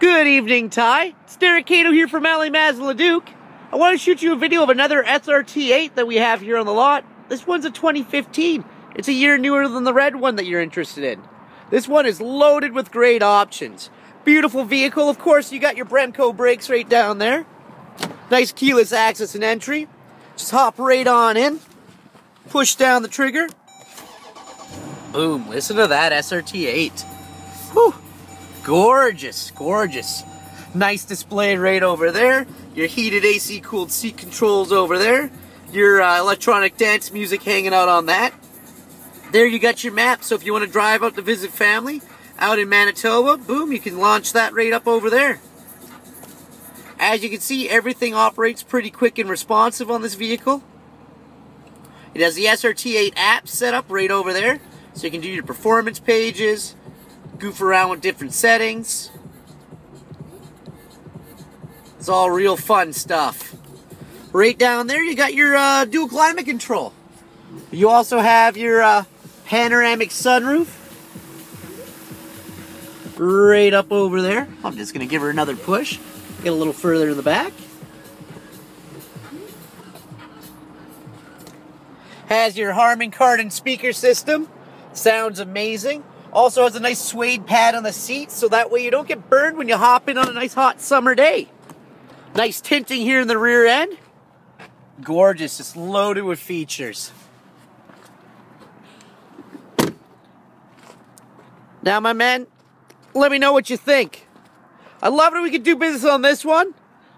Good evening, Ty. It's Derrik Kato here from LA Mazda Leduc. I want to shoot you a video of another SRT8 that we have here on the lot. This one's a 2015. It's a year newer than the red one that you're interested in. This one is loaded with great options. Beautiful vehicle. Of course, you got your Brembo brakes right down there. Nice keyless access and entry. Just hop right on in. Push down the trigger. Boom. Listen to that SRT8. Gorgeous, gorgeous. Nice display right over there. Your heated AC cooled seat controls over there. Your uh, electronic dance music hanging out on that. There you got your map, so if you want to drive out to visit family out in Manitoba, boom, you can launch that right up over there. As you can see, everything operates pretty quick and responsive on this vehicle. It has the SRT8 app set up right over there, so you can do your performance pages, goof around with different settings. It's all real fun stuff. Right down there, you got your uh, dual climate control. You also have your uh, panoramic sunroof. Right up over there. I'm just going to give her another push. Get a little further in the back. Has your Harman Kardon speaker system. Sounds amazing. Also has a nice suede pad on the seat so that way you don't get burned when you hop in on a nice hot summer day. Nice tinting here in the rear end. Gorgeous, just loaded with features. Now, my man, let me know what you think. I love it we could do business on this one.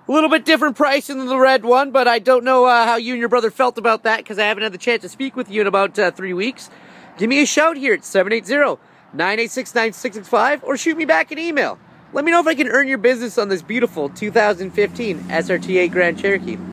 A little bit different pricing than the red one, but I don't know uh, how you and your brother felt about that because I haven't had the chance to speak with you in about uh, three weeks. Give me a shout here at 780 986 9665 or shoot me back an email. Let me know if I can earn your business on this beautiful 2015 SRT8 Grand Cherokee.